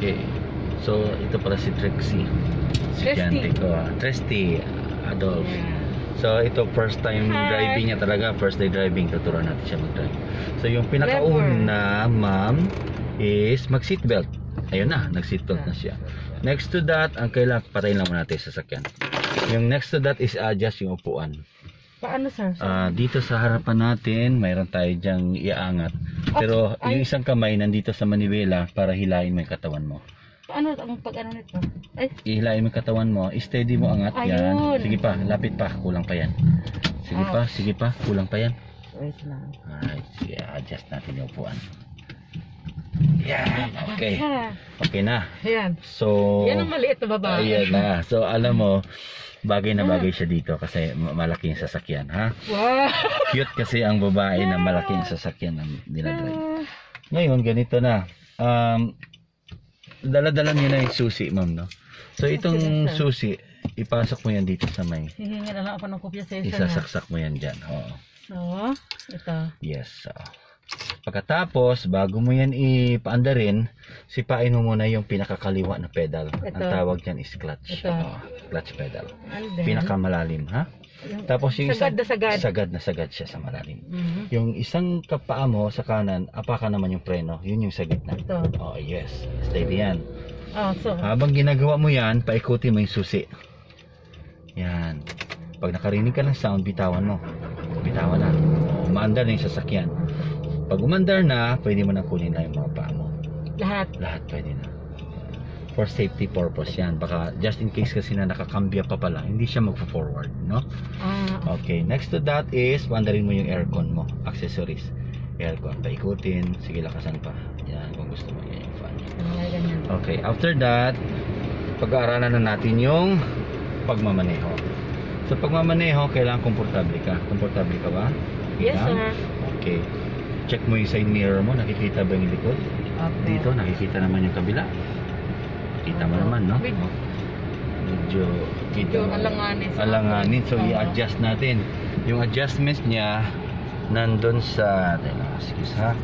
Okay. So, ito pala si Trixie. Estudyante ko. ah. Tresty Adolf. So, ito first time Hi. driving niya talaga. First day driving. Tuturuan natin siya mag-drive. So, yung pinakauna, ma'am, is mag-seatbelt. Ayun na, nag-seatbelt na siya. Next to that, ang kailangan, patayin lang muna natin sa sasakyan. Yung next to that is adjust yung upuan. Paano sir? Ah, dito sa harapan natin, mayroon tayo diyang iaangat. Pero ay. yung isang kamay nandito sa manibela para hilain mo yung katawan mo. Paano ang pag ano nito? Ay, Ihilain mo yung katawan mo, steady mo angat yan. Ayun. Sige pa, lapit pa, kulang pa yan. Sige pa, sige pa, kulang pa yan. wait lang. Alright, sige, adjust natin yung upuan. Yan, okay. Okay na. Ayan. So, Yan ang maliit na babae. ayan na. So, alam mo, bagay na bagay siya dito kasi ma- malaki yung sasakyan, ha? Wow. Cute kasi ang babae na malaki yung sasakyan ng dinadrive. Ah, Ngayon, ganito na. Um, dala-dala niyo na yung susi, ma'am, no? So, itong susi, ipasok mo yan dito sa may. Hihingi na lang ako ng kopya session. ha. Isasaksak mo yan dyan. Oo. So, ito. Yes. So. Pagkatapos, bago mo yan ipaandarin, sipain mo muna yung pinakakaliwa na pedal. Ang Ito. tawag dyan is clutch. Ito. Oo, clutch pedal. Then, Pinakamalalim, ha? yung Tapos yung sagad na sagad. sagad na sagad siya sa malalim. Mhm. Yung isang kapaa mo sa kanan, apakan naman yung preno. Yun yung sa gitna. Ito. Oh, yes. Steady yan. Oh, so, Habang ginagawa mo yan, paikuti mo yung susi. Yan. Pag nakarinig ka ng sound, bitawan mo. Bitawan na. Oh, Umaandar na yung sasakyan. Pag umandar na, pwede mo na kunin na yung mga paa mo. lahat. Lahat pwede na. For safety purpose yan. Baka just in case kasi na nakakambya pa pala, hindi siya magpo-forward, no? Ah, Okay, next to that is, mandarin mo yung aircon mo, accessories. Aircon, paikutin, sige lakasan pa. Yan, kung gusto mo yan yung fan. Okay, after that, pag-aaralan na natin yung pagmamaneho. Sa pagmamaneho, kailangan komportable ka. Komportable ka ba? Yes, sir. Okay. Check mo yung side mirror mo, nakikita ba yung likod? Okay. Dito, nakikita naman yung kabila. Kita mo Opo. naman, no? Med-. Medyo, kita Medyo mo. alanganin sa- Alanganin. So, i-adjust natin. Yung adjustments niya, nandun sa, teka, excuse ha.